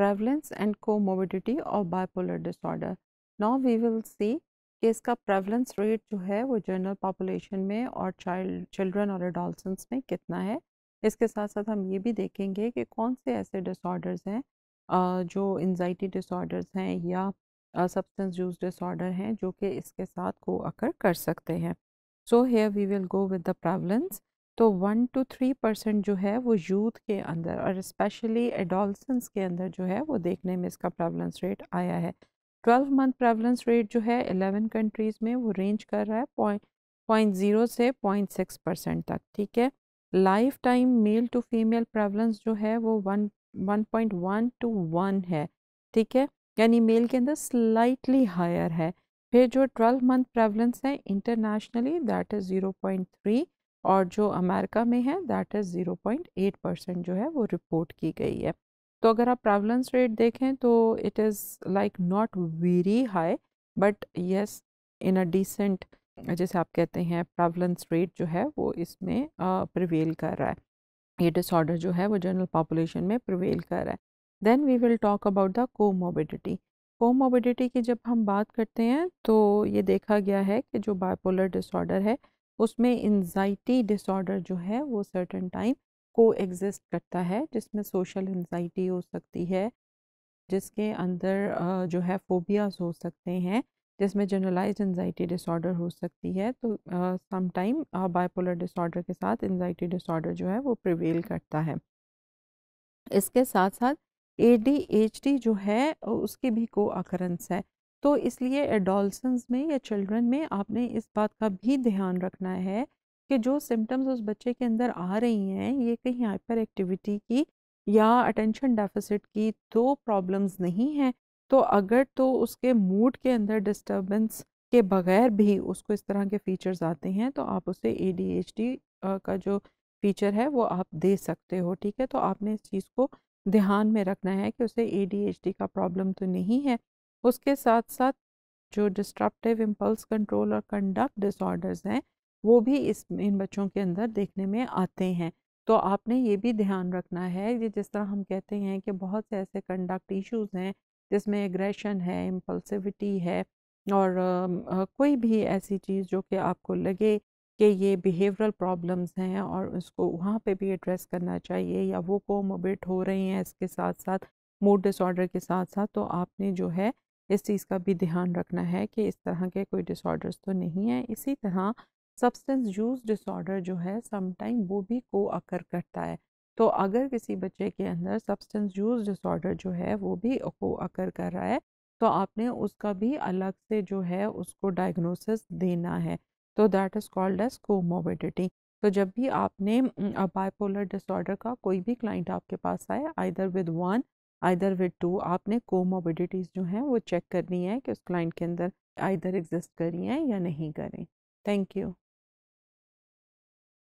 prevalence and comorbidity of bipolar disorder. Now we will see कि इसका prevalence rate जो है वो जनरल population में और child children और adolescents में कितना है इसके साथ साथ हम ये भी देखेंगे कि कौन से ऐसे disorders हैं जो anxiety disorders हैं या substance use disorder हैं जो कि इसके साथ को अकर कर सकते हैं so here we will go with the prevalence तो वन टू थ्री परसेंट जो है वो यूथ के अंदर और स्पेशली एडोलसेंस के अंदर जो है वो देखने में इसका प्रेवलेंस रेट आया है। ट्वेल्व मंथ प्रेवलेंस रेट जो है एलेवन कंट्रीज़ में वो रेंज कर रहा है पॉइंट पॉइंट ज़ीरो से पॉइंट सिक्स परसेंट तक, ठीक है? Lifetime male to female prevalence जो है वो one one point one two one है, ठीक है? यानी मेल के अंदर स्लाइटली हायर है। फिर जो ट्वेल्व मंथ प्रेवलेंस है internationally that is zero point three और जो अमेरिका में है that is zero point eight percent जो है, वो रिपोर्ट की गई है। तो अगर आप प्रेवलेंस रेट देखें तो it is like not very high but yes in a decent जैसे आप कहते हैं प्रेवलेंस रेट जो है, वो इसमें प्रिवेल कर रहा है। ये डिसऑर्डर जो है, वो जनरल पॉपुलेशन में प्रिवेल कर रहा है। Then we will talk about the comorbidity comorbidity की जब हम बात करते हैं तो ये देखा गया है कि जो बायपोलर डिसऑर्डर है उसमें एनजाइटी डिसऑर्डर जो है, वो सर्टन टाइम को एग्जिस्ट करता है, जिसमें सोशल एनजाइटी हो सकती है, जिसके अंदर जो है फोबियाज हो सकते हैं, जिसमें जनरलाइज एनजाइटी डिसऑर्डर हो सकती है तो सम टाइम बाइपोलर डिसऑर्डर के साथ एनजाइटी डिसऑर्डर जो है, वो प्रिवेल करता है। इसके साथ साथ ए जो है, उसकी भी को अकरेंस है। तो इसलिए एडोलसन्स में या चिल्ड्रन में आपने इस बात का भी ध्यान रखना है कि जो सिम्टम्स उस बच्चे के अंदर आ रही हैं, ये कहीं हाइपर एक्टिविटी की या अटेंशन डेफिसिट की तो प्रॉब्लम्स नहीं हैं। तो अगर तो उसके मूड के अंदर डिस्टर्बेंस के बगैर भी उसको इस तरह के फीचर्स आते हैं तो आप उसे ए का जो फीचर है वो आप दे सकते हो, ठीक है? तो आपने इस चीज़ को ध्यान में रखना है कि उसे ए का प्रॉब्लम तो नहीं है। उसके साथ साथ जो डिस्ट्रप्टिव इम्पल्स कंट्रोल और कंडक्ट डिसऑर्डर्स हैं वो भी इस इन बच्चों के अंदर देखने में आते हैं। तो आपने ये भी ध्यान रखना है कि जिस तरह हम कहते हैं कि बहुत से ऐसे कंडक्ट इश्यूज़ हैं जिसमें एग्रेशन है इम्पल्सिविटी है और आ, कोई भी ऐसी चीज़ जो कि आपको लगे कि ये बिहेवियरल प्रॉब्लम्स हैं और उसको वहाँ पे भी एड्रेस करना चाहिए या वो कोमोबिट हो रही हैं इसके साथ साथ मूड डिसऑर्डर के साथ साथ तो आपने जो है इस चीज़ का भी ध्यान रखना है कि इस तरह के कोई डिसऑर्डर्स तो नहीं है। इसी तरह सब्सटेंस यूज़ डिसऑर्डर जो है समटाइम वो भी को अकर करता है। तो अगर किसी बच्चे के अंदर सब्सटेंस यूज़ डिसऑर्डर जो है, वो भी को अकर कर रहा है तो आपने उसका भी अलग से जो है, उसको डायग्नोसिस देना है। तो that is called as comorbidity तो जब भी आपने बाइपोलर डिसऑर्डर का कोई भी क्लाइंट आपके पास आए either with one either with two आपने कोमोबिडिटीज़ जो हैं, वो चेक करनी है कि उस क्लाइंट के अंदर आइदर एग्जिस्ट करी हैं या नहीं करें। Thank you